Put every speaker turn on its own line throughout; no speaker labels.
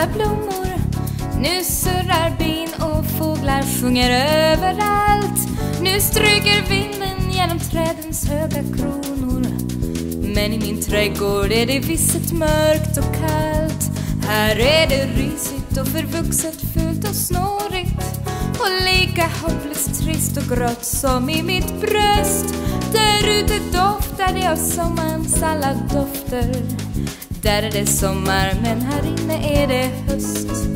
alla blommor. Nu surrar bin och fåglar sjunger överallt. Nu stryker vinden genom trädens höga kronor. Men i min trädgård är det visset mörkt och kallt. Här är det risigt och förvuxet, fult och snårigt. Och lika hopplöst trist och grått som i mitt bröst. Där ute doftar det av sommarens alla dofter. Där är det sommar men här inne är det höst.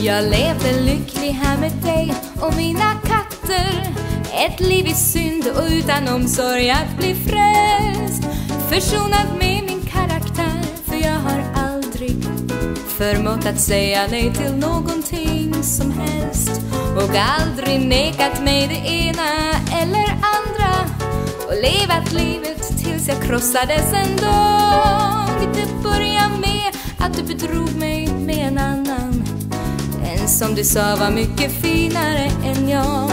Jag levde lycklig här med dig och mina katter. Ett liv i synd och utan omsorg att bli frälst. Försonad med min karaktär för jag har aldrig förmått att säga nej till någonting som helst. Och aldrig nekat mig det ena eller andra. Och levat livet tills jag krossades en dag. Som du sa var mycket finare än jag.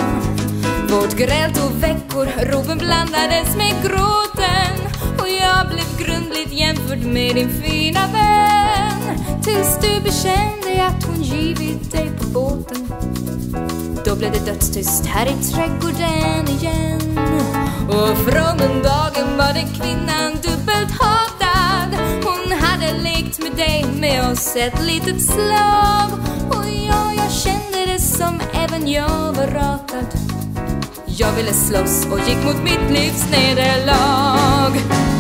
Vårt gräl tog veckor, ropen blandades med gråten. Och jag blev grundligt jämförd med din fina vän. Tills du bekände att hon givit dig på båten. Då blev det dödstyst här i trädgården igen. Och från den dagen var det kvinnan dubbelt hatad. Hon hade lekt med dig med oss ett litet slag. Jag ville slåss och gick mot mitt livs nederlag.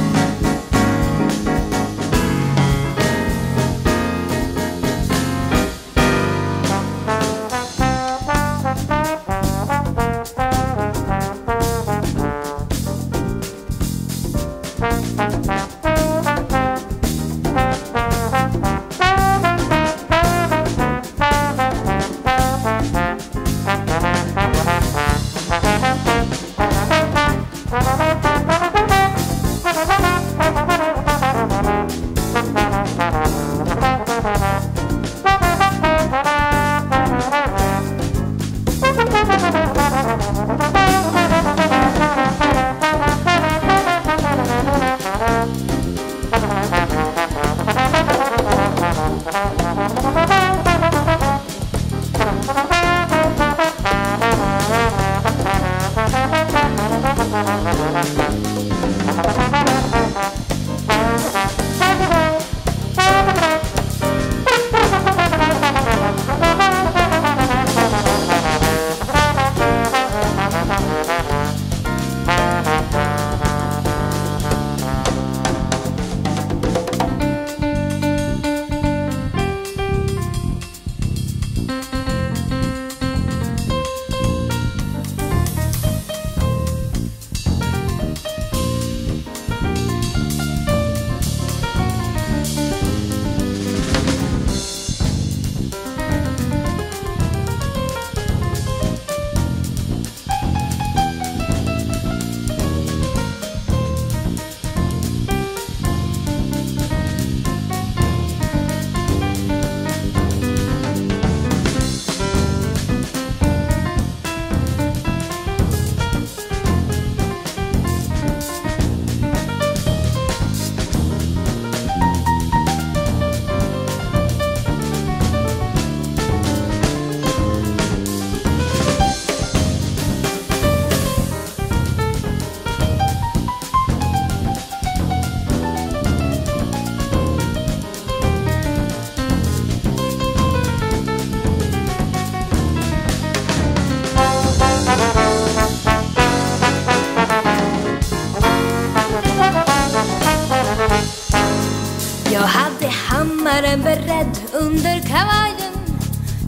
Jag hade hammaren beredd under kavajen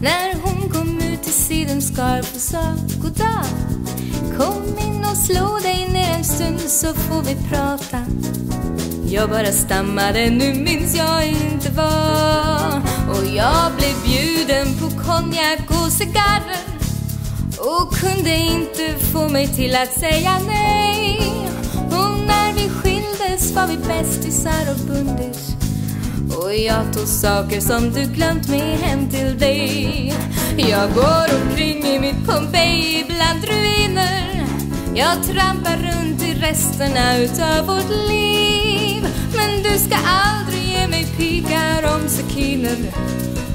när hon kom ut till sidenskarp och sa goddag. Kom in och slå dig ner en stund så får vi prata. Jag bara stammade, nu minns jag inte vad. Och jag blev bjuden på konjak och cigarrer och kunde inte få mig till att säga nej. Och när vi skildes var vi bästisar och bundis. Och jag tog saker som du glömt med hem till dig. Jag går omkring i mitt Pompeji bland ruiner. Jag trampar runt i resterna utav vårt liv. Men du ska aldrig ge mig pikar om sekiner.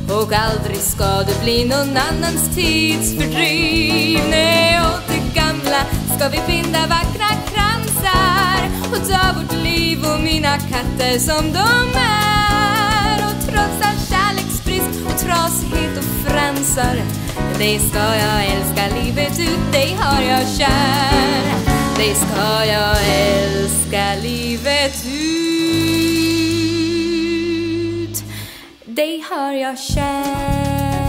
och aldrig ska du bli någon annans tidsfördriv. Nej, åt det gamla ska vi binda vackra kransar och ta vårt liv och mina katter som de är. Trots all kärleksbrist och trasighet och fransar dig ska jag älska livet ut, dig har jag kär. Dig ska jag älska livet ut dig har jag kär